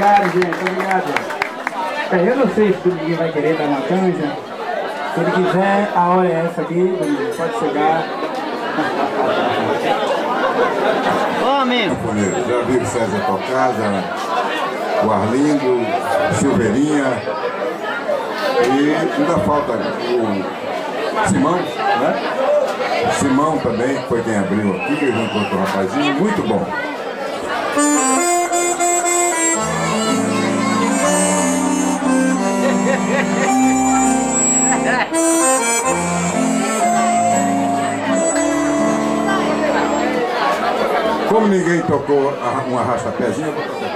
Obrigado. É, eu não sei se ninguém vai querer dar uma canja. Se ele quiser, a hora é essa aqui, pode chegar. Ô, amigo. Já vi o César tocar, já, o Arlindo, Silveirinha. E ainda falta o Simão, né? Simão também, que foi quem abriu aqui, junto com outro rapazinho, muito bom. Como ninguém tocou um arrasta-pezinho, eu vou tocar.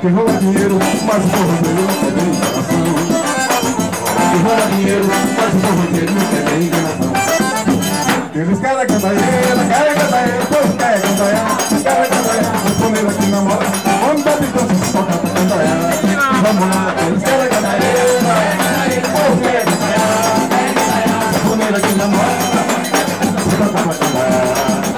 Que rola dinheiro, mas o forrozeiro não quer nem enganação. Que rola dinheiro, mas o forrozeiro não quer nem enganação. Eles querem cantaeira, querem cantaeira, pois querem cantaeira, querem cantaeira. Responderam aqui na moda, onde dá então se toca pra cantaeira. Vamos lá, eles querem cantaeira, pois querem moda, se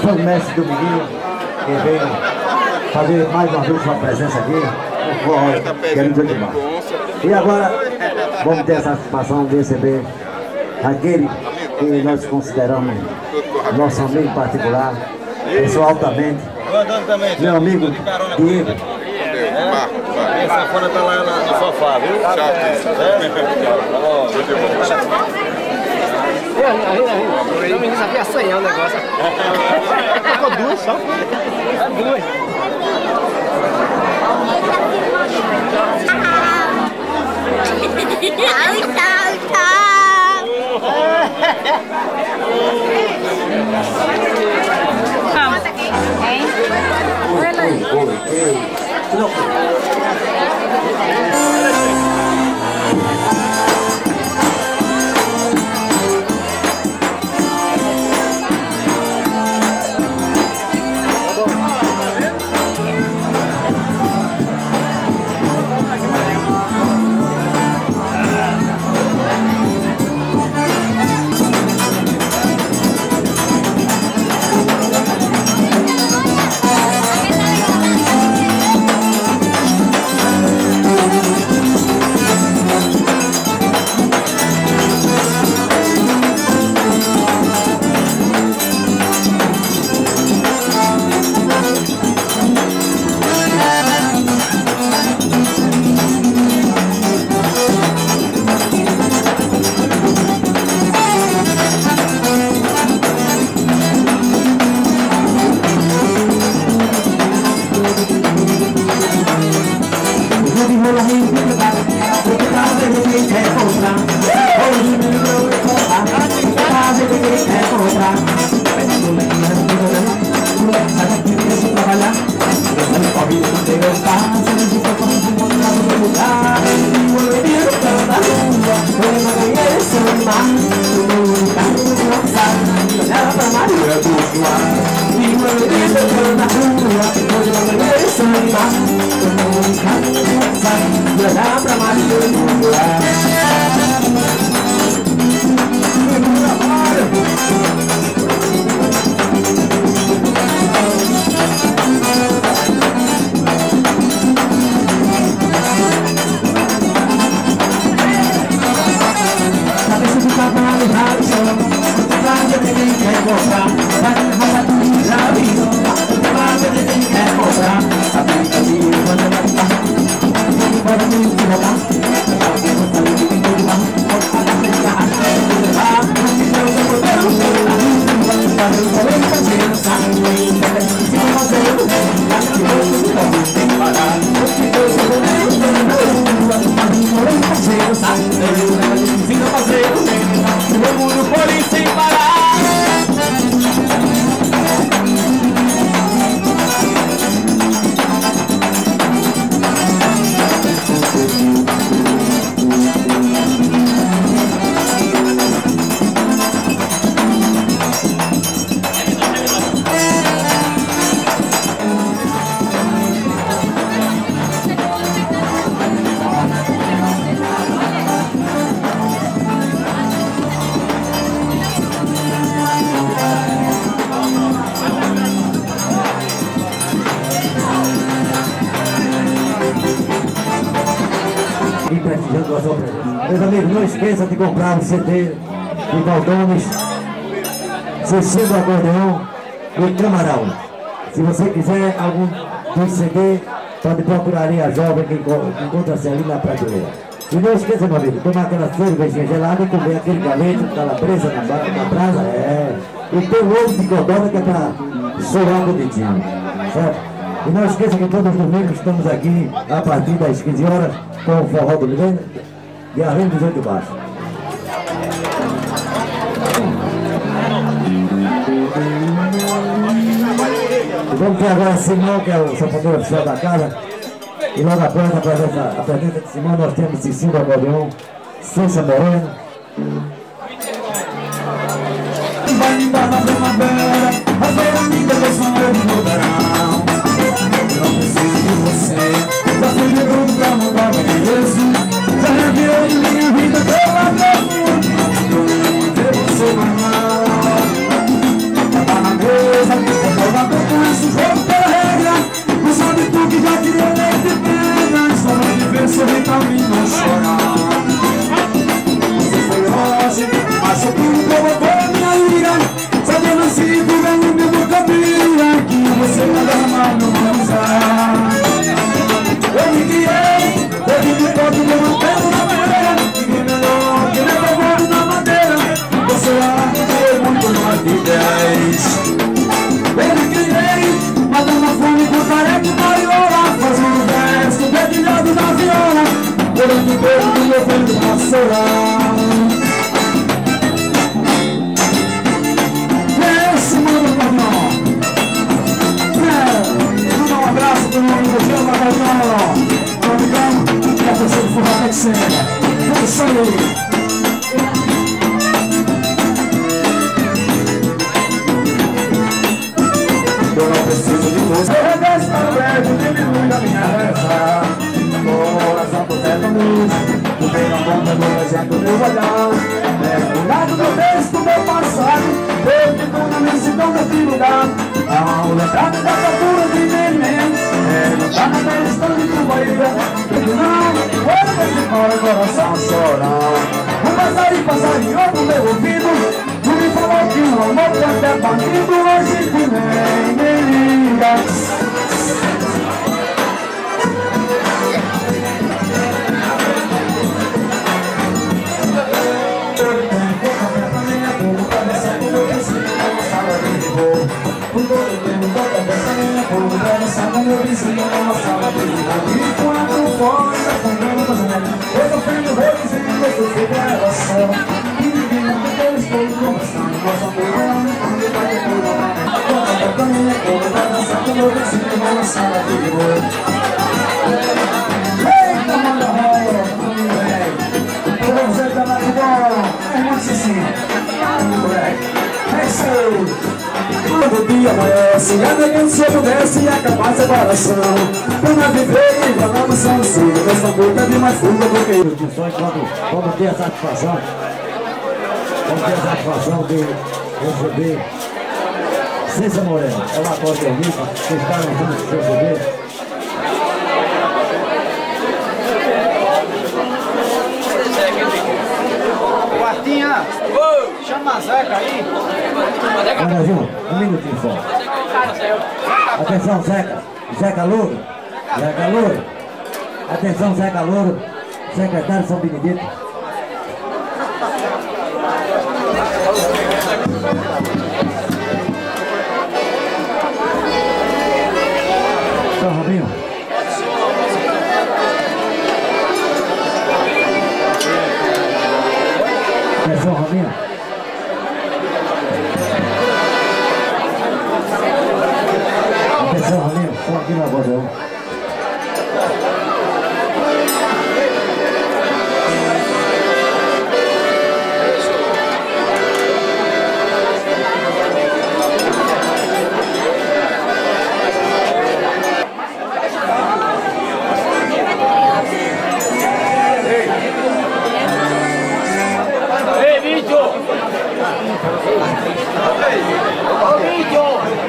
foi o mestre Dominguinho, que veio fazer mais uma vez sua presença aqui. O forró, querendo dizer demais. E agora, vamos ter a satisfação de receber aquele que nós consideramos nosso amigo particular, pessoa altamente, meu amigo Diego. A safona tá lá no sofá, viu? O menino sabia sonhar o negócio. Ficou duas só? Duas. Tchau, tchau, tchau. Hein? Oi, oi, ei. Não. CD de Valdones, CC do Acordeão e Camarão. Se você quiser algum CD, pode procurar a jovem que enco- que encontra-se ali na prateleira. E não esqueça, meu amigo, tomar aquela cervejinha gelada e comer aquele galeto, calabresa na, ba- na brasa, é. E ter um ovo de codorna que é para solar o dedinho, certo? E não esqueça que todos os domingos estamos aqui a partir das 15 horas com o Forró do Milênio de Arlindo dos Oito Baixos. Vamos agora Simão, que é o sapateiro oficial da casa. E logo após a presença, a presença de Simão, nós temos do Acordeão, Cência Moreno, você vem pra mim, não chorar Você foi longe, mas o que provocou minha ira Sabendo se dura no meu boca brilha Que você vai derramar no meu usar Eu me criei, eu me todo meu apelo na madeira Ninguém melhor que meu avô na madeira Você é muito mais de 10 se eu pudesse acabar separação. Pra viver e mansão, sim. Essa boca de mais fundo do que eu. produções, vamos, vamos ter a satisfação, vamos ter a satisfação de receber César Moreno, é o acordeonista que está lançando o seu CD. Aí! Um minutinho só. Atenção, Zeca. Zeca Louro. Zeca Louro. Atenção, Zeca Louro. Secretário São Benedito. Aqui na voz dela. Ei, vídeo! Ô, vídeo! Ô,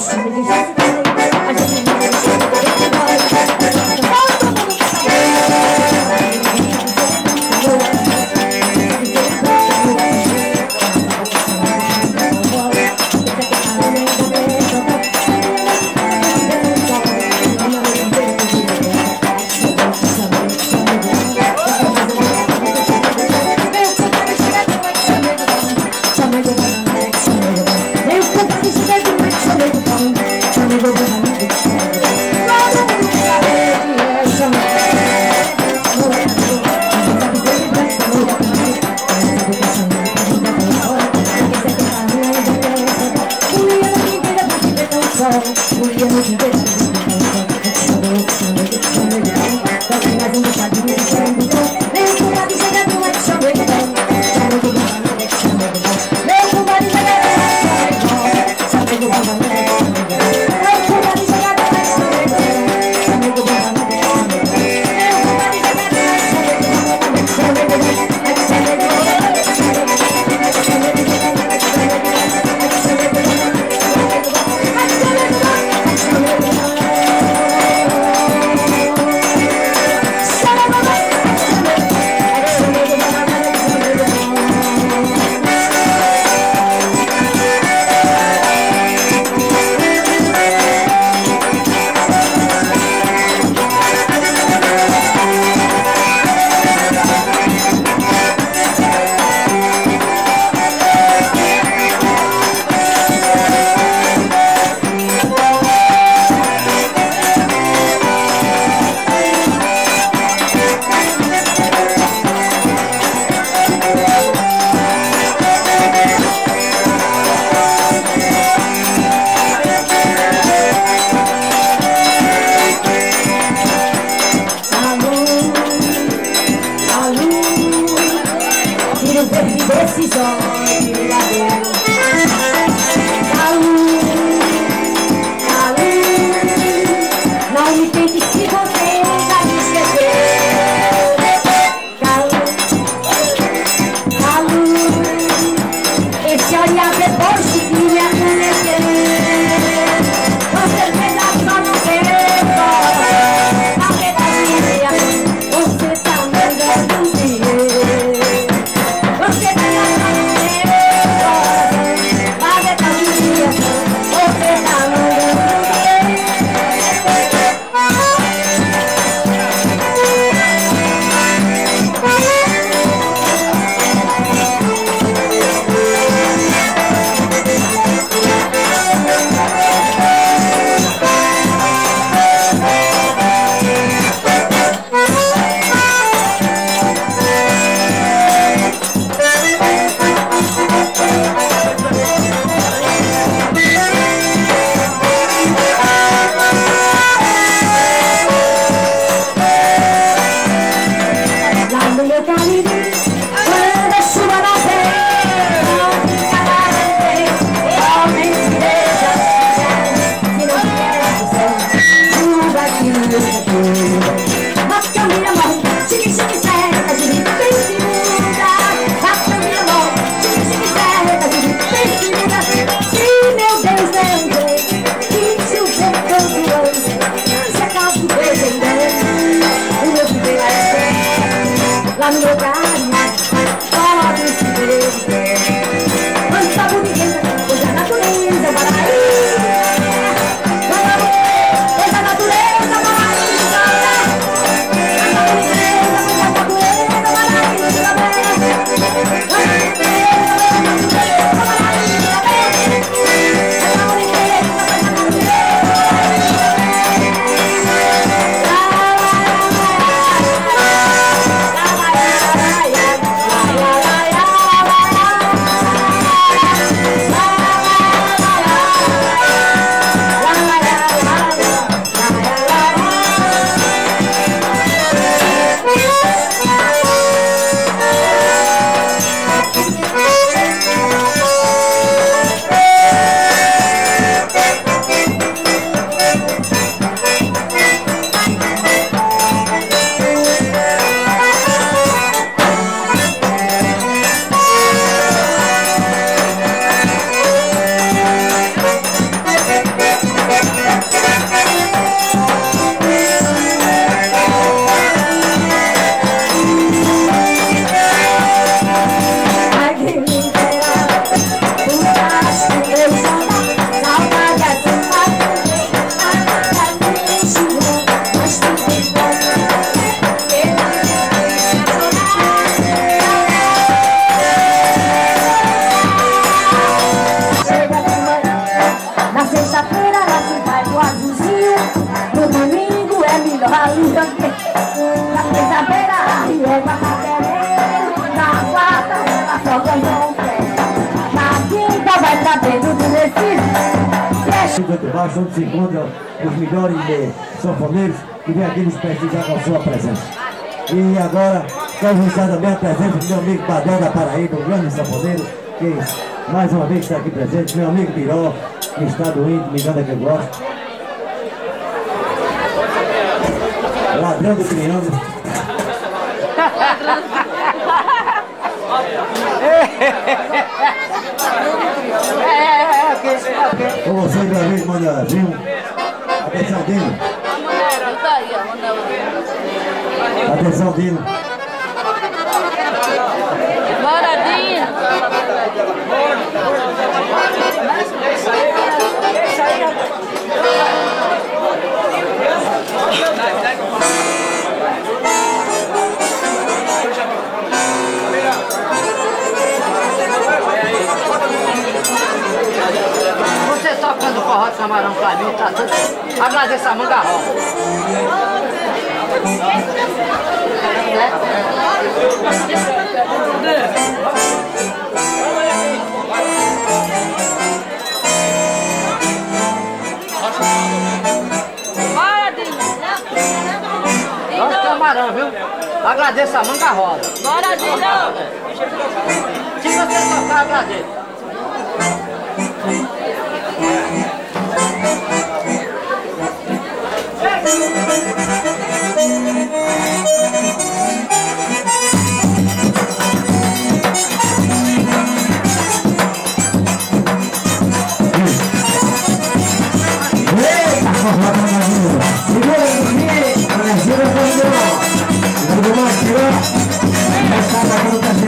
Sampai. Domingo melhor a lua Na terça-feira a na quarta a sogra não quer, na quinta vai sabendo do Recife. Cinquenta e baixo, onde se encontram os melhores sanfoneiros que vêm aqui nos prestigiar com a sua presença. E agora, quero registrar também a presença do meu amigo Badel da Paraíba, um grande sanfoneiro, que mais uma vez está aqui presente, meu amigo Piró, que está doente, me engana que eu gosto. Ladrão do Triângulo. Com vocês, meu amigo Mandazinho. Atenção, Dino. Atenção, Dino. Bora, Dino! Você tudo. Agradeço a manga rosa. Gosto de camarão, viu? Agradeço a manga rosa. Bora, Dino! Se você tocar, agradeço. Gracias.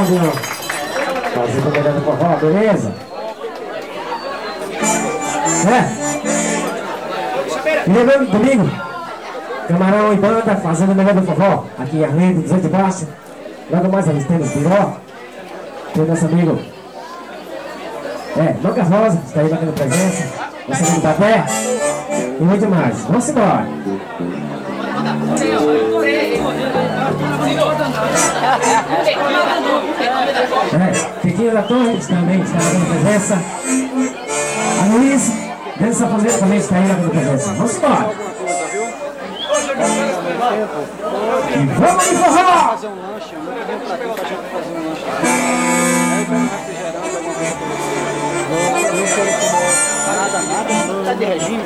O magazinho do Caldeirão. Fazer com melhor do forró, beleza? É? E lembrando, domingo, Camarão e Banda fazendo o melhor do forró, aqui em Arlindo, 200 de baixo. Logo mais a gente tem os Piró, tem o nosso amigo. É, Lucas Rosa, está aí batendo presença, nosso amigo Papé, e muito mais. Vamos embora. É, Tiquinho da Torres também está dando presença. A Luiz, dessa fazer também está aí dando presença. Vamos embora. E vamos de forró! fazer um lanche, eu nunca vim pra cá pra gente fazer um lanche. Aí um refrigerante, alguma coisa pra você. Não, quero comer nada, nada. Tá de regime?